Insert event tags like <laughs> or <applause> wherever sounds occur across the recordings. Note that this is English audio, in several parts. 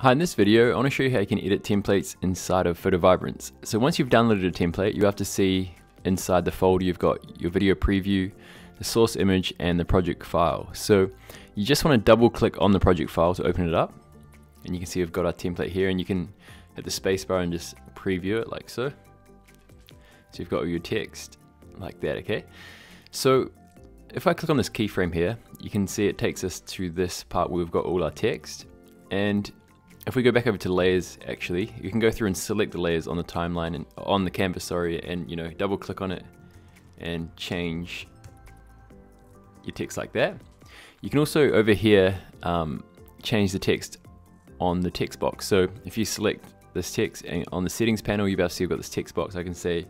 Hi, in this video, I want to show you how you can edit templates inside of Photo Vibrance. So once you've downloaded a template, you have to see inside the folder you've got your video preview, the source image, and the project file. So you just want to double click on the project file to open it up. And you can see we've got our template here and you can hit the spacebar and just preview it like so. So you've got all your text like that, okay? So if I click on this keyframe here, you can see it takes us to this part where we've got all our text. And if we go back over to layers, actually, you can go through and select the layers on the timeline and on the canvas, sorry, and you know, double click on it and change your text like that. You can also over here um, change the text on the text box. So if you select this text and on the settings panel, you've actually got this text box. I can say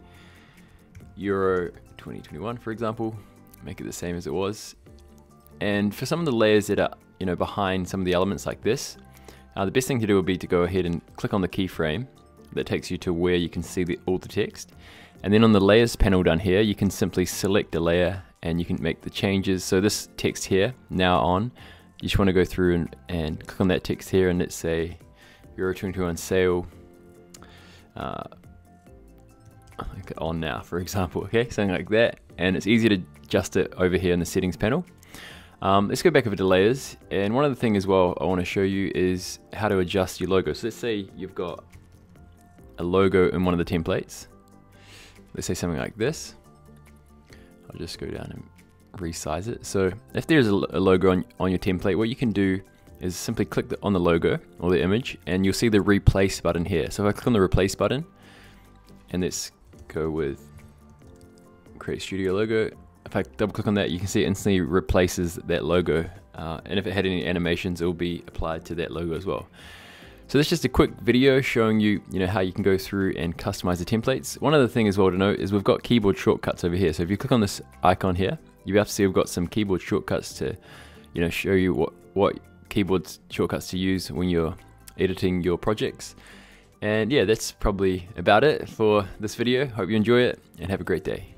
Euro 2021, for example, make it the same as it was. And for some of the layers that are you know behind some of the elements like this, uh, the best thing to do would be to go ahead and click on the keyframe that takes you to where you can see the, all the text. And then on the layers panel down here, you can simply select a layer and you can make the changes. So this text here, now on, you just want to go through and, and click on that text here and let's say Euro 2021 sale uh, on now, for example, <laughs> okay, something like that. And it's easy to adjust it over here in the settings panel. Um, let's go back over to layers. And one other thing as well I want to show you is how to adjust your logo. So let's say you've got a logo in one of the templates. Let's say something like this. I'll just go down and resize it. So if there's a, logo on, on your template, what you can do is simply click the, on the logo or the image and you'll see the replace button here. So if I click on the replace button and let's go with create studio logo if I double click on that, you can see it instantly replaces that logo. Uh, and if it had any animations, it will be applied to that logo as well. So that's just a quick video showing you, you know, how you can go through and customize the templates. One other thing as well to note is we've got keyboard shortcuts over here. So if you click on this icon here, you have to see we've got some keyboard shortcuts to, you know, show you what, what keyboard shortcuts to use when you're editing your projects. And yeah, that's probably about it for this video. Hope you enjoy it and have a great day.